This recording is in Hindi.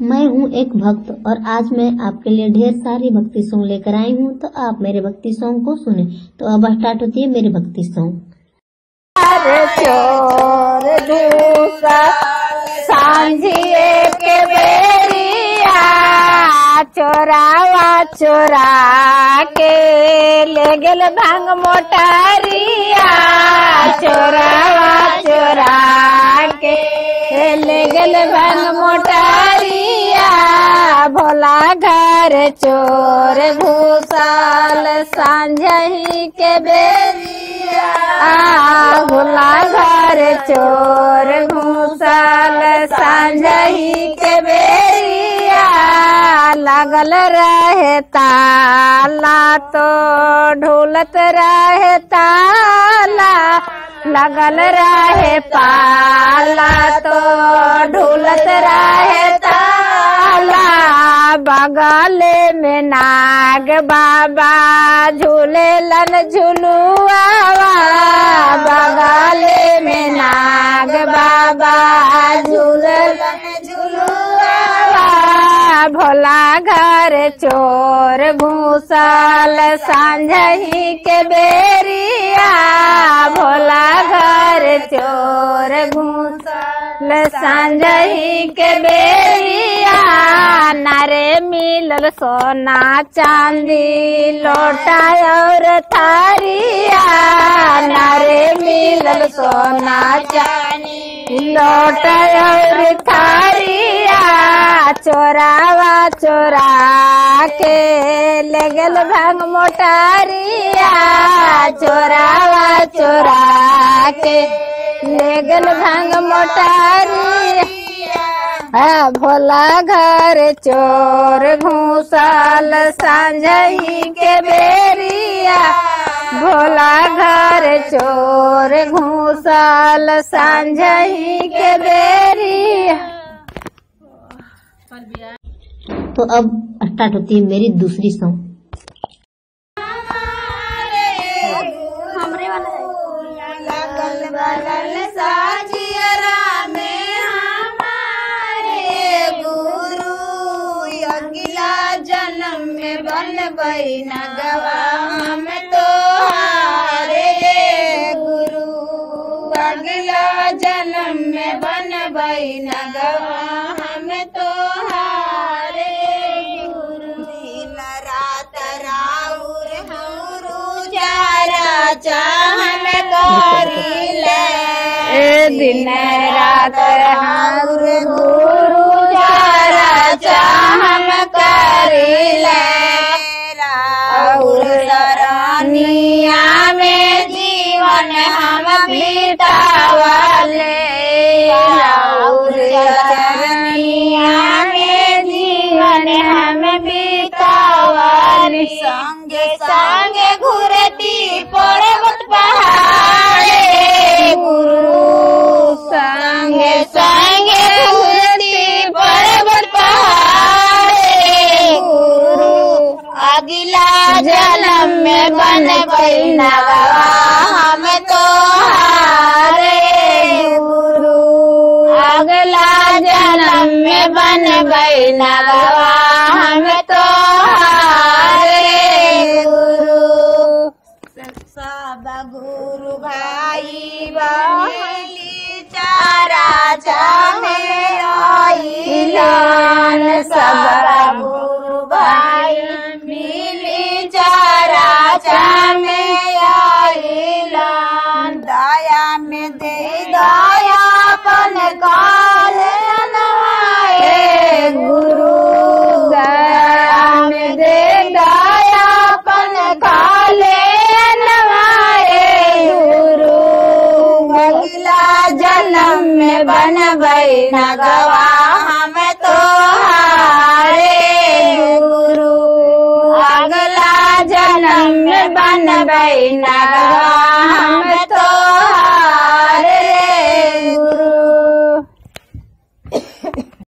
मैं हूँ एक भक्त और आज मैं आपके लिए ढेर सारी भक्ति सॉन्ग लेकर आई हूँ तो आप मेरे भक्ति सॉन्ग को सुने तो अब स्टार्ट होती है मेरी भक्ति सॉन्ग चोरावा चोरा के ले गेल भाँग मोटारिया चोरावा चोरा के ले गेल भाँग भोला घर चोर घुसल सांझही के बेरिया आ भोला घर चोर घुसल सांझही के बेरिया लगल रहे ताला तो ढोलत रहे ताला। लगल रहे पाला तो ढोलत रहे ताला। बगल में नाग बाबा झूले लन झुलुआ बगल में नाग बाबा झूले झुलुआ भोला घर चोर घूसल सांझही के बेरिया। भोला घर चोर घूसल के नारे मिलल सोना चांदी, लोटा और थारिया, नारे मिलल सोना चांदी, लोटा और थारिया, चोरावा चोरा के ले गेल भाँग मोटारिया, चोरावा चोरा के ले गेल भाँग मोटारी। आ, भोला घर चोर घूसल सांझही के बेरिया। भोला घर चोर घूसल सांझही के बेरिया। तो अब स्टार्ट होती है मेरी दूसरी सॉन्ग जन्म में बन न गवा हम तो हारे गुरु। अगला जन्म में बन न गवा हम तो हारे गुरु। दिन रात राउर गुरु चारा चाहन करी ले। दिन रात हाउर गुरु चारा चाहन करी ले। जीवन हम बीतावले में जीवन हम बीतावले। संग संगे अगला जन्म में बन नवा। हम तो हारे गुरु। अगला जन्म में बन नवा। हम तो हारे गुरु। सब गुरु भाई बहली चारा चाहे आइलान सब गुरु। आइलान दया में दे दया पन काल नवाए गुरु दया में दे दया पन काले नवाए गुरु अगला जन्म में बन जन्म में बन नगवा हम तो हारे गुरु